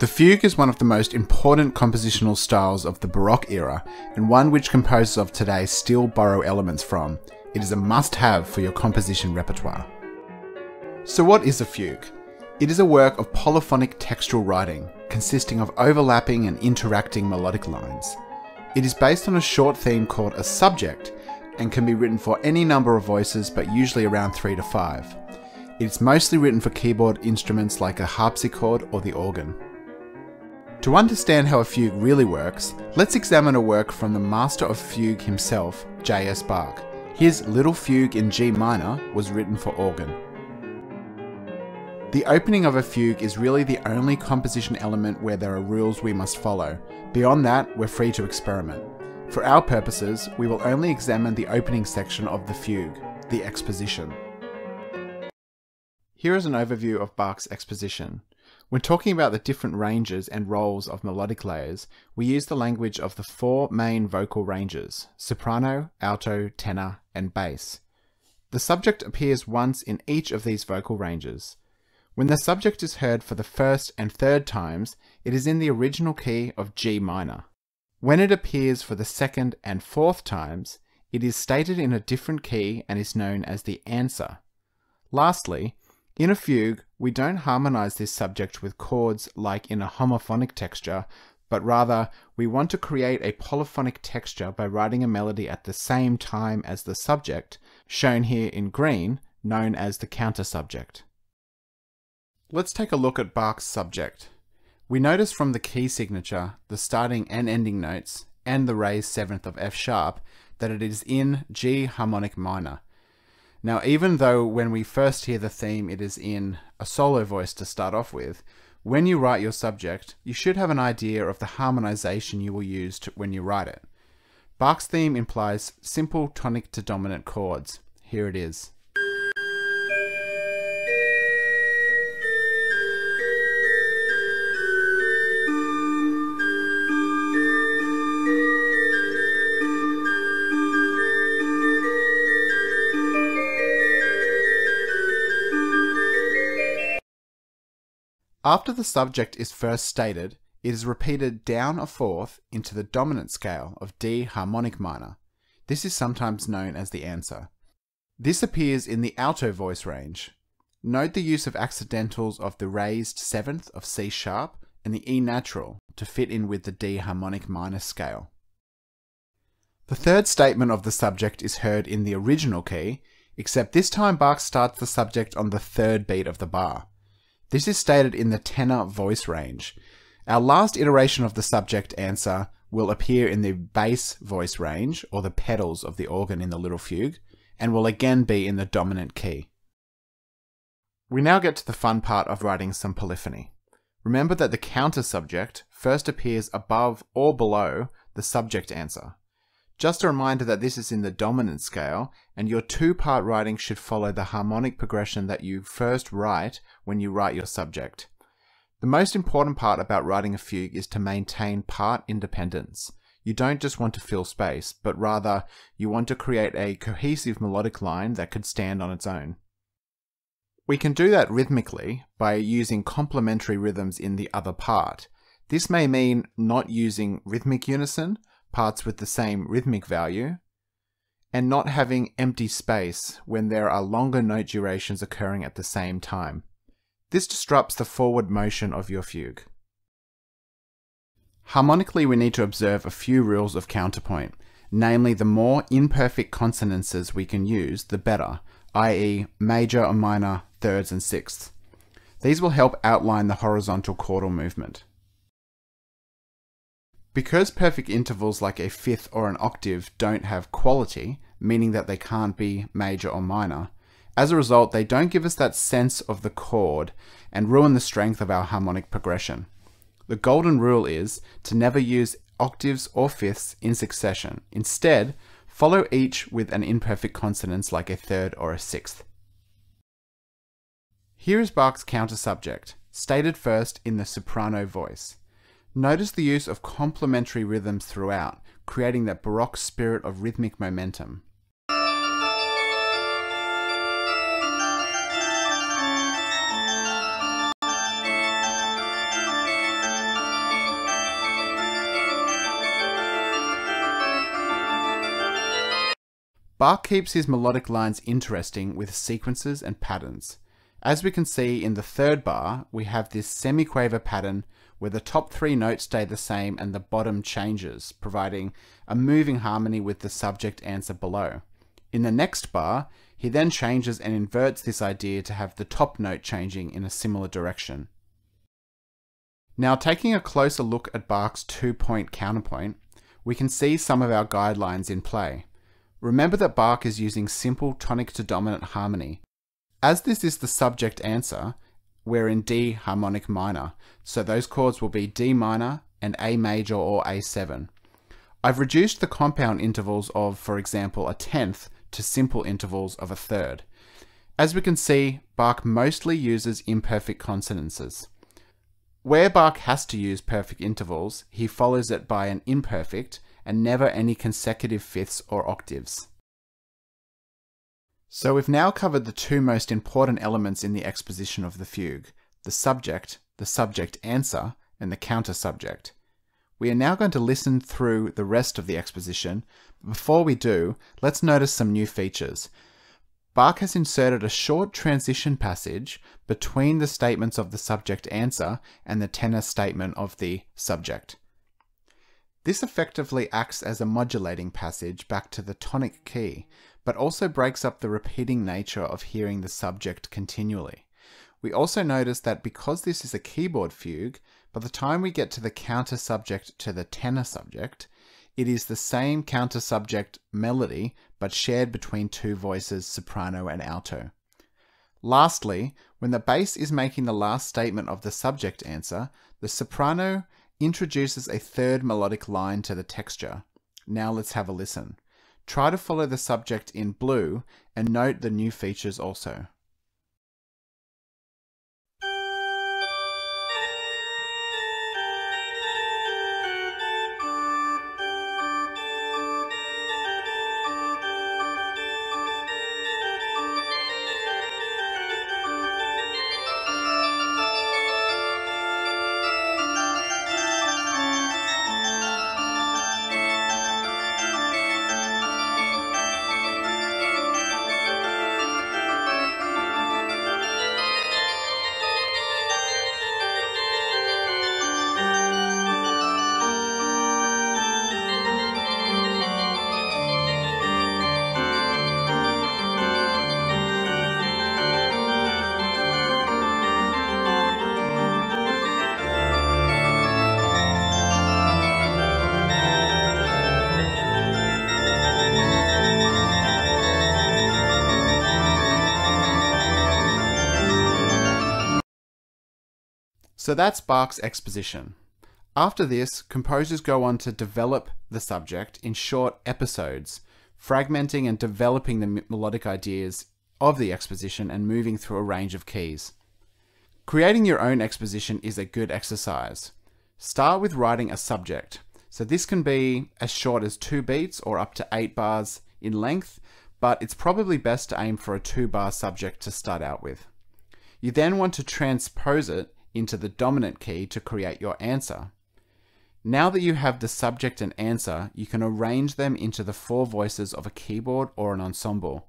The fugue is one of the most important compositional styles of the Baroque era, and one which composers of today still borrow elements from. It is a must have for your composition repertoire. So, what is a fugue? It is a work of polyphonic textual writing, consisting of overlapping and interacting melodic lines. It is based on a short theme called a subject, and can be written for any number of voices, but usually around 3 to 5. It's mostly written for keyboard instruments like a harpsichord or the organ. To understand how a fugue really works, let's examine a work from the master of fugue himself, J.S. Bach. His Little Fugue in G minor was written for organ. The opening of a fugue is really the only composition element where there are rules we must follow. Beyond that, we're free to experiment. For our purposes, we will only examine the opening section of the fugue, the exposition. Here is an overview of Bach's exposition. When talking about the different ranges and roles of melodic layers, we use the language of the four main vocal ranges soprano, alto, tenor, and bass. The subject appears once in each of these vocal ranges. When the subject is heard for the first and third times, it is in the original key of G minor. When it appears for the second and fourth times, it is stated in a different key and is known as the answer. Lastly, in a fugue, we don't harmonize this subject with chords like in a homophonic texture, but rather we want to create a polyphonic texture by writing a melody at the same time as the subject, shown here in green, known as the counter subject. Let's take a look at Bach's subject. We notice from the key signature, the starting and ending notes, and the raised seventh of F sharp, that it is in G harmonic minor. Now, even though when we first hear the theme it is in a solo voice to start off with, when you write your subject, you should have an idea of the harmonization you will use to, when you write it. Bach's theme implies simple tonic to dominant chords. Here it is. After the subject is first stated, it is repeated down a fourth into the dominant scale of D harmonic minor. This is sometimes known as the answer. This appears in the alto voice range. Note the use of accidentals of the raised seventh of C sharp and the E natural to fit in with the D harmonic minor scale. The third statement of the subject is heard in the original key, except this time Bach starts the subject on the third beat of the bar. This is stated in the tenor voice range. Our last iteration of the subject answer will appear in the bass voice range, or the pedals of the organ in the little fugue, and will again be in the dominant key. We now get to the fun part of writing some polyphony. Remember that the counter subject first appears above or below the subject answer. Just a reminder that this is in the dominant scale, and your two-part writing should follow the harmonic progression that you first write when you write your subject. The most important part about writing a fugue is to maintain part independence. You don't just want to fill space, but rather you want to create a cohesive melodic line that could stand on its own. We can do that rhythmically by using complementary rhythms in the other part. This may mean not using rhythmic unison, parts with the same rhythmic value, and not having empty space when there are longer note durations occurring at the same time. This disrupts the forward motion of your fugue. Harmonically, we need to observe a few rules of counterpoint, namely the more imperfect consonances we can use, the better, i.e. major or minor, thirds and sixths. These will help outline the horizontal chordal movement. Because perfect intervals like a fifth or an octave don't have quality, meaning that they can't be major or minor, as a result, they don't give us that sense of the chord and ruin the strength of our harmonic progression. The golden rule is to never use octaves or fifths in succession. Instead, follow each with an imperfect consonance like a third or a sixth. Here is Bach's counter subject, stated first in the soprano voice. Notice the use of complementary rhythms throughout, creating that Baroque spirit of rhythmic momentum. Bach keeps his melodic lines interesting with sequences and patterns. As we can see in the third bar, we have this semiquaver pattern where the top three notes stay the same and the bottom changes, providing a moving harmony with the subject answer below. In the next bar, he then changes and inverts this idea to have the top note changing in a similar direction. Now taking a closer look at Bach's two-point counterpoint, we can see some of our guidelines in play. Remember that Bach is using simple tonic to dominant harmony. As this is the subject answer, we're in D harmonic minor, so those chords will be D minor and A major or A7. I've reduced the compound intervals of, for example, a tenth to simple intervals of a third. As we can see, Bach mostly uses imperfect consonances. Where Bach has to use perfect intervals, he follows it by an imperfect and never any consecutive fifths or octaves. So we've now covered the two most important elements in the exposition of the fugue, the subject, the subject answer, and the counter subject. We are now going to listen through the rest of the exposition. Before we do, let's notice some new features. Bach has inserted a short transition passage between the statements of the subject answer and the tenor statement of the subject. This effectively acts as a modulating passage back to the tonic key, but also breaks up the repeating nature of hearing the subject continually. We also notice that because this is a keyboard fugue, by the time we get to the counter subject to the tenor subject, it is the same counter subject melody, but shared between two voices, soprano and alto. Lastly, when the bass is making the last statement of the subject answer, the soprano introduces a third melodic line to the texture. Now let's have a listen. Try to follow the subject in blue and note the new features also. So that's Bach's exposition. After this, composers go on to develop the subject in short episodes, fragmenting and developing the melodic ideas of the exposition and moving through a range of keys. Creating your own exposition is a good exercise. Start with writing a subject. So this can be as short as two beats or up to eight bars in length, but it's probably best to aim for a two bar subject to start out with. You then want to transpose it into the dominant key to create your answer. Now that you have the subject and answer, you can arrange them into the four voices of a keyboard or an ensemble.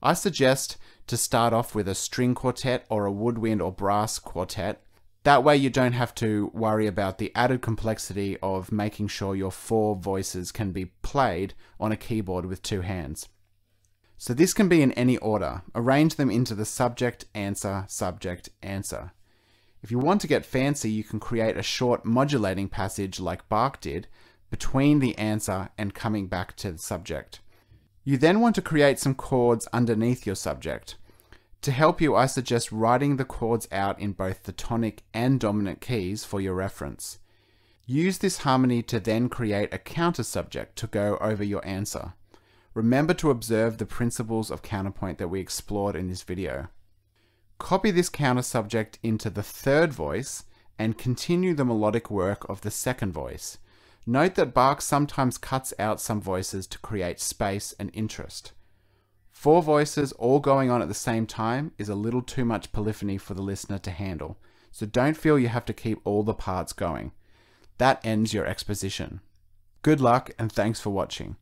I suggest to start off with a string quartet or a woodwind or brass quartet. That way you don't have to worry about the added complexity of making sure your four voices can be played on a keyboard with two hands. So this can be in any order. Arrange them into the subject, answer, subject, answer. If you want to get fancy, you can create a short modulating passage like Bach did between the answer and coming back to the subject. You then want to create some chords underneath your subject. To help you, I suggest writing the chords out in both the tonic and dominant keys for your reference. Use this harmony to then create a counter subject to go over your answer. Remember to observe the principles of counterpoint that we explored in this video. Copy this counter subject into the third voice and continue the melodic work of the second voice. Note that Bach sometimes cuts out some voices to create space and interest. Four voices all going on at the same time is a little too much polyphony for the listener to handle, so don't feel you have to keep all the parts going. That ends your exposition. Good luck and thanks for watching.